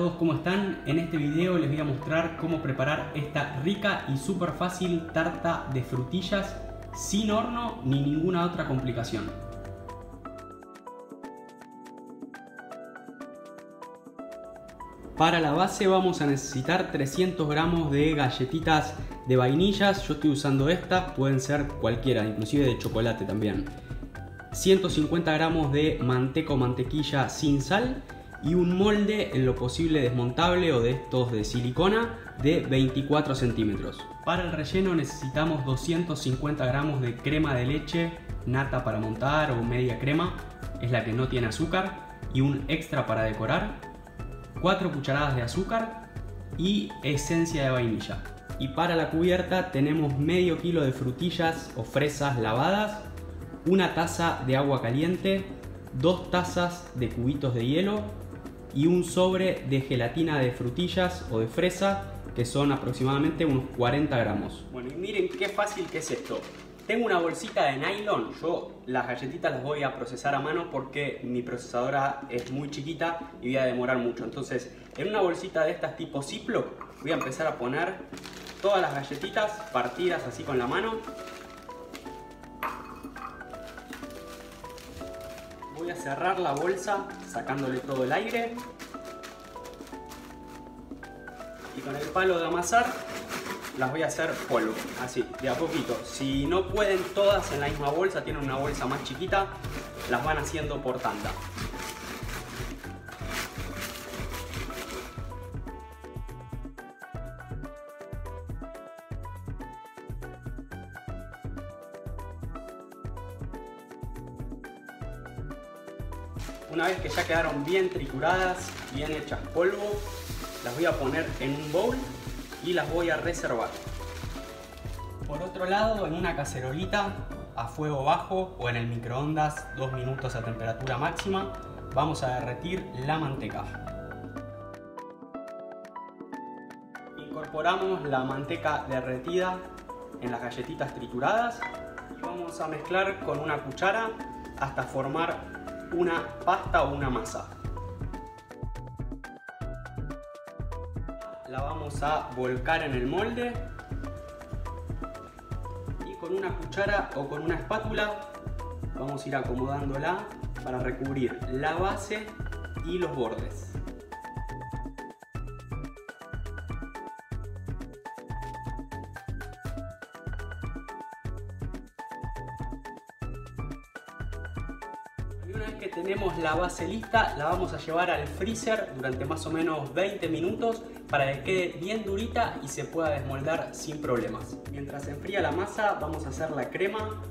todos, ¿cómo están? En este video les voy a mostrar cómo preparar esta rica y súper fácil tarta de frutillas sin horno ni ninguna otra complicación. Para la base vamos a necesitar 300 gramos de galletitas de vainillas, yo estoy usando estas, pueden ser cualquiera, inclusive de chocolate también. 150 gramos de manteca o mantequilla sin sal y un molde en lo posible desmontable o de estos de silicona de 24 centímetros. Para el relleno necesitamos 250 gramos de crema de leche, nata para montar o media crema, es la que no tiene azúcar, y un extra para decorar, 4 cucharadas de azúcar y esencia de vainilla. Y para la cubierta tenemos medio kilo de frutillas o fresas lavadas, una taza de agua caliente, dos tazas de cubitos de hielo y un sobre de gelatina de frutillas o de fresa que son aproximadamente unos 40 gramos. Bueno y miren qué fácil que es esto. Tengo una bolsita de nylon, yo las galletitas las voy a procesar a mano porque mi procesadora es muy chiquita y voy a demorar mucho. Entonces en una bolsita de estas tipo Ziploc voy a empezar a poner todas las galletitas partidas así con la mano voy a cerrar la bolsa sacándole todo el aire y con el palo de amasar las voy a hacer polvo, así, de a poquito. Si no pueden todas en la misma bolsa, tienen una bolsa más chiquita, las van haciendo por tanda. Una vez que ya quedaron bien trituradas, bien hechas polvo, las voy a poner en un bowl y las voy a reservar. Por otro lado, en una cacerolita a fuego bajo o en el microondas, dos minutos a temperatura máxima, vamos a derretir la manteca. Incorporamos la manteca derretida en las galletitas trituradas y vamos a mezclar con una cuchara hasta formar una pasta o una masa. La vamos a volcar en el molde y con una cuchara o con una espátula vamos a ir acomodándola para recubrir la base y los bordes. Tenemos la base lista, la vamos a llevar al freezer durante más o menos 20 minutos para que quede bien durita y se pueda desmoldar sin problemas. Mientras se enfría la masa, vamos a hacer la crema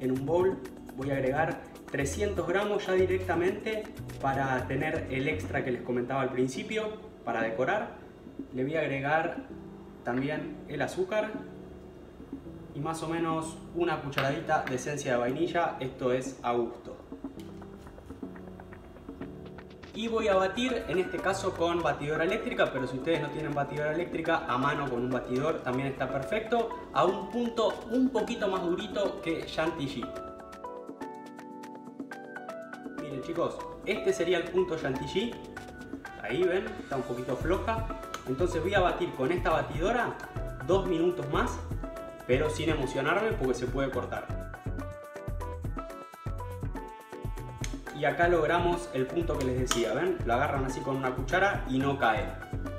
en un bowl. Voy a agregar 300 gramos ya directamente para tener el extra que les comentaba al principio, para decorar. Le voy a agregar también el azúcar y más o menos una cucharadita de esencia de vainilla, esto es a gusto y voy a batir en este caso con batidora eléctrica pero si ustedes no tienen batidora eléctrica a mano con un batidor también está perfecto a un punto un poquito más durito que chantilly miren chicos este sería el punto chantilly ahí ven está un poquito floja. Entonces voy a batir con esta batidora dos minutos más pero sin emocionarme porque se puede cortar y acá logramos el punto que les decía, ¿ven? Lo agarran así con una cuchara y no cae,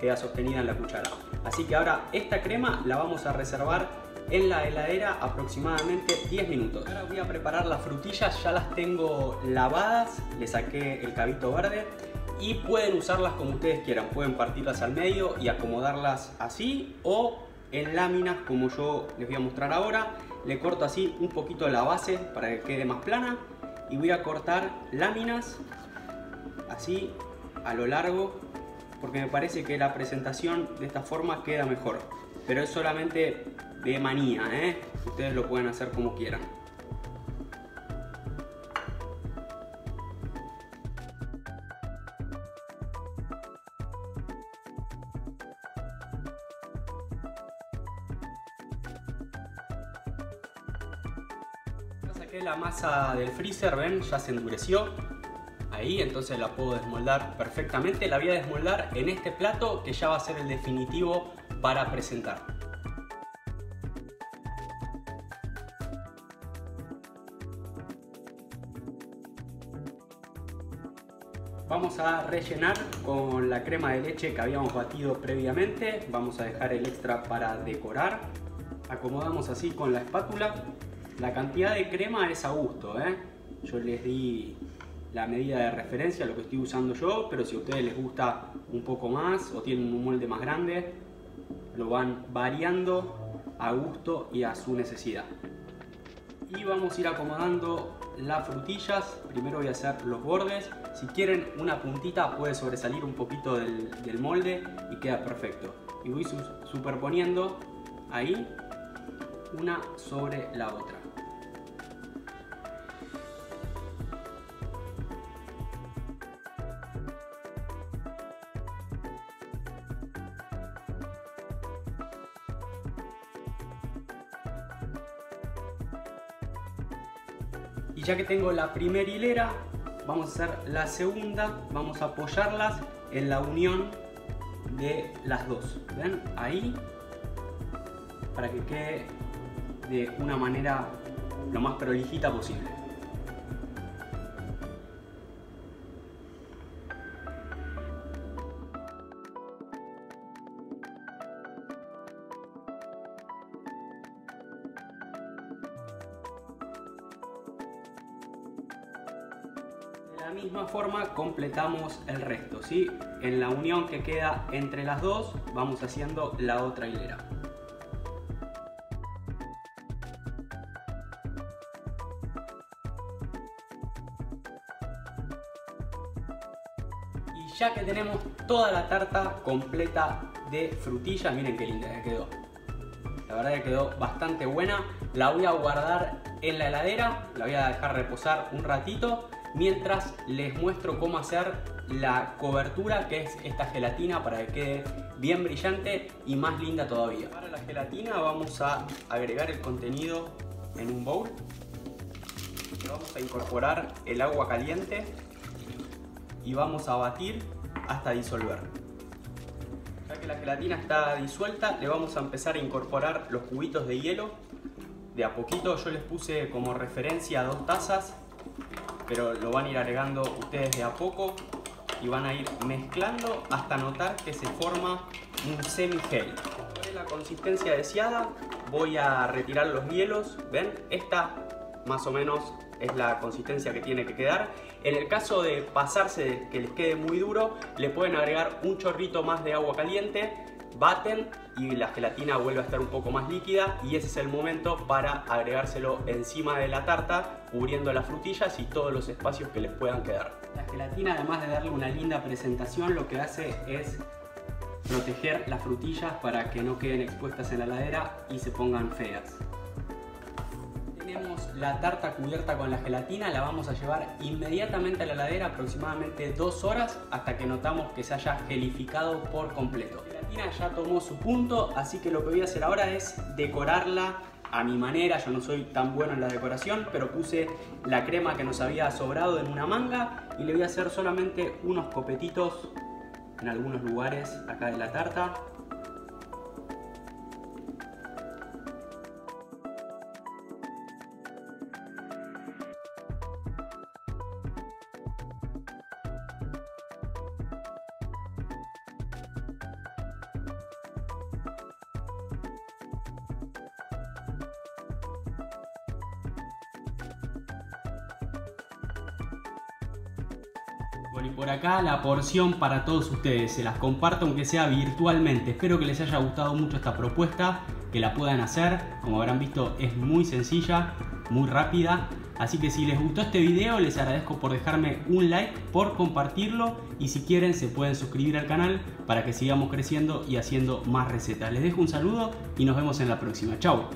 queda sostenida en la cuchara. Así que ahora esta crema la vamos a reservar en la heladera aproximadamente 10 minutos. Ahora voy a preparar las frutillas, ya las tengo lavadas, le saqué el cabito verde y pueden usarlas como ustedes quieran, pueden partirlas al medio y acomodarlas así o en láminas como yo les voy a mostrar ahora. Le corto así un poquito la base para que quede más plana y voy a cortar láminas así a lo largo porque me parece que la presentación de esta forma queda mejor pero es solamente de manía ¿eh? ustedes lo pueden hacer como quieran masa del freezer, ven, ya se endureció. Ahí entonces la puedo desmoldar perfectamente. La voy a desmoldar en este plato que ya va a ser el definitivo para presentar. Vamos a rellenar con la crema de leche que habíamos batido previamente. Vamos a dejar el extra para decorar. Acomodamos así con la espátula. La cantidad de crema es a gusto. ¿eh? Yo les di la medida de referencia, lo que estoy usando yo, pero si a ustedes les gusta un poco más o tienen un molde más grande, lo van variando a gusto y a su necesidad. Y vamos a ir acomodando las frutillas. Primero voy a hacer los bordes. Si quieren una puntita puede sobresalir un poquito del, del molde y queda perfecto. Y voy superponiendo ahí una sobre la otra. Y ya que tengo la primera hilera, vamos a hacer la segunda, vamos a apoyarlas en la unión de las dos. ¿Ven? Ahí, para que quede de una manera lo más prolijita posible. la misma forma completamos el resto, ¿sí? En la unión que queda entre las dos vamos haciendo la otra hilera. Ya que tenemos toda la tarta completa de frutillas, miren qué linda quedó. La verdad que quedó bastante buena. La voy a guardar en la heladera, la voy a dejar reposar un ratito mientras les muestro cómo hacer la cobertura que es esta gelatina para que quede bien brillante y más linda todavía. Para la gelatina vamos a agregar el contenido en un bowl. Vamos a incorporar el agua caliente y vamos a batir hasta disolver. Ya que la gelatina está disuelta, le vamos a empezar a incorporar los cubitos de hielo. De a poquito yo les puse como referencia dos tazas pero lo van a ir agregando ustedes de a poco y van a ir mezclando hasta notar que se forma un semi-gel. la consistencia deseada, voy a retirar los hielos, ¿ven? Esta más o menos es la consistencia que tiene que quedar. En el caso de pasarse que les quede muy duro, le pueden agregar un chorrito más de agua caliente baten y la gelatina vuelve a estar un poco más líquida y ese es el momento para agregárselo encima de la tarta cubriendo las frutillas y todos los espacios que les puedan quedar. La gelatina además de darle una linda presentación lo que hace es proteger las frutillas para que no queden expuestas en la ladera y se pongan feas la tarta cubierta con la gelatina, la vamos a llevar inmediatamente a la heladera aproximadamente dos horas hasta que notamos que se haya gelificado por completo. La gelatina ya tomó su punto, así que lo que voy a hacer ahora es decorarla a mi manera, yo no soy tan bueno en la decoración, pero puse la crema que nos había sobrado en una manga y le voy a hacer solamente unos copetitos en algunos lugares acá de la tarta Bueno, y por acá la porción para todos ustedes. Se las comparto aunque sea virtualmente. Espero que les haya gustado mucho esta propuesta, que la puedan hacer. Como habrán visto es muy sencilla, muy rápida. Así que si les gustó este video les agradezco por dejarme un like, por compartirlo y si quieren se pueden suscribir al canal para que sigamos creciendo y haciendo más recetas. Les dejo un saludo y nos vemos en la próxima. Chao.